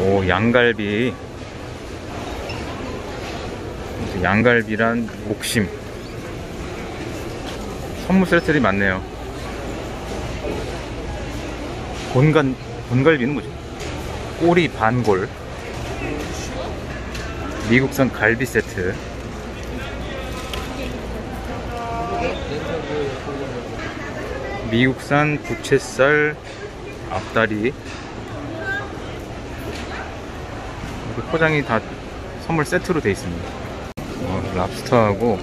오 양갈비. 양갈비란 목심. 선물 세트들이 많네요. 본간 본갈비는 뭐지? 꼬리 반골. 미국산 갈비 세트. 미국산 부채살 앞다리 이렇게 포장이 다 선물 세트로 되어 있습니다 어, 랍스터하고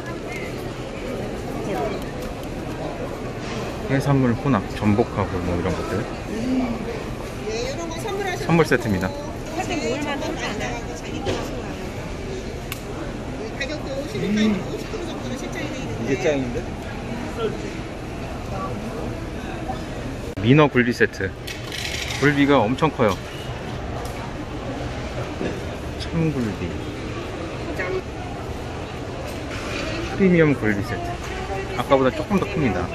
해산물 혼합 전복하고 뭐 이런 것들 선물 세트입니다 할때 먹을만 하지 않아요? 자기 좋아하시는 가격도 50%까지 50% 정도는 책정이 돼 있는데 이게 짱인데? 민어 굴비 세트 굴비가 엄청 커요 참굴비 프리미엄 굴비 세트. 아까보다 조금 더 큽니다.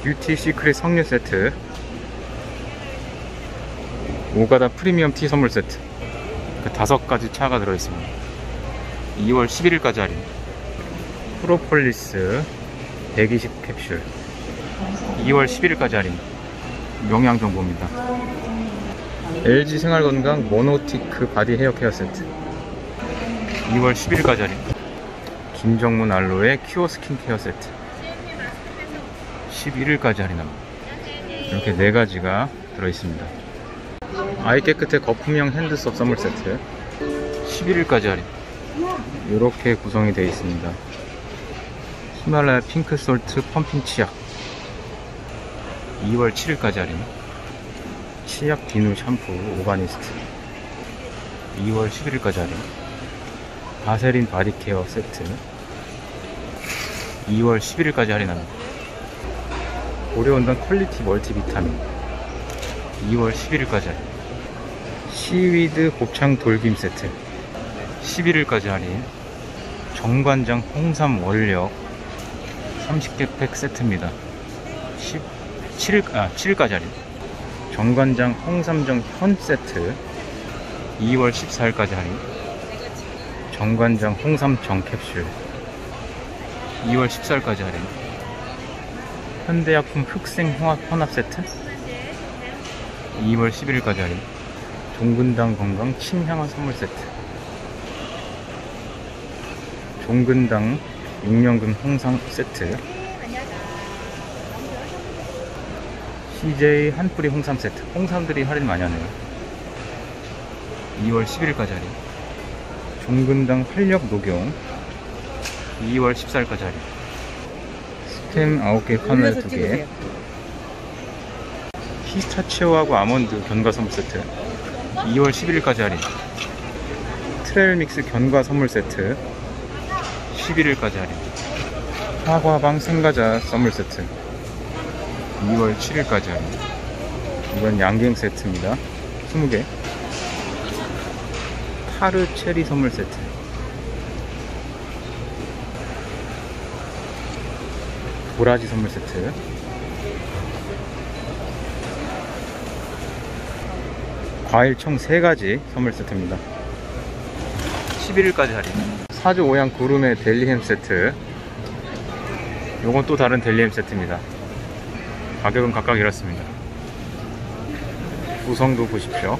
뷰티 시크릿 석류 세트. 오가다 프리미엄 티 선물 세트. 그 다섯 가지 차가 들어있습니다. 2월 11일까지 할인. 프로폴리스 120 캡슐. 2월 11일까지 할인. 영양 정보입니다. LG 생활건강 모노티크 바디 헤어 케어 세트 2월 11일까지 할인 김정문 알로에 큐어 스킨 케어 세트 11일까지 할인합니다. 이렇게 네 가지가 들어있습니다. 아이 깨끗해 거품형 hand soap 선물 세트 11일까지 할인 이렇게 구성이 되어 있습니다. 히말라야 핑크 솔트 펌핑 치약 2월 7일까지 할인 치약 비누 샴푸 오가니스트. 2월 11일까지 할인 바세린 바디케어 세트. 2월 11일까지 할인합니다. 고려은단 퀄리티 멀티비타민. 2월 11일까지 할인. seaweed 곱창 돌김 세트. 11일까지 할인. 정관장 홍삼 원력 30개 팩 세트입니다. 10, 7일, 아, 7일까지 할인. 정관장 홍삼정 현 세트 2월 14일까지 할인. 정관장 홍삼정 캡슐 2월 14일까지 할인. 현대약품 흑생 홍합 혼합 세트 2월 11일까지 할인. 종근당 건강 침향원 선물 세트 종근당 6년금 홍삼 세트 CJ 한 뿌리 홍삼 세트. 홍삼들이 할인 많이 하네요. 2월 11일까지 할인. 종근당 활력 녹용. 2월 14일까지 할인. 스팸 9개 카놀라유 2개. 피스타치오하고 아몬드 견과 선물 세트. 2월 11일까지 할인. 트레일 믹스 견과 선물 세트. 11일까지 할인. 사과방 생과자 선물 세트. 2월 7일까지 할인. 이건 양갱 세트입니다. 20개. 타르 체리 선물 세트. 도라지 선물 세트. 과일 총 3가지 선물 세트입니다. 11일까지 할인. 사주 오양 구름의 델리햄 세트. 요건 또 다른 델리햄 세트입니다. 가격은 각각 이렇습니다. 구성도 보십시오.